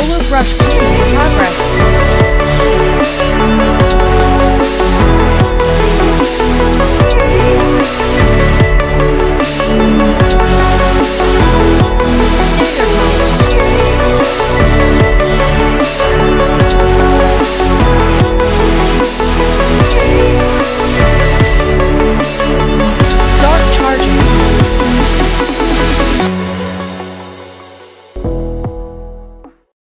roller brush painting in progress.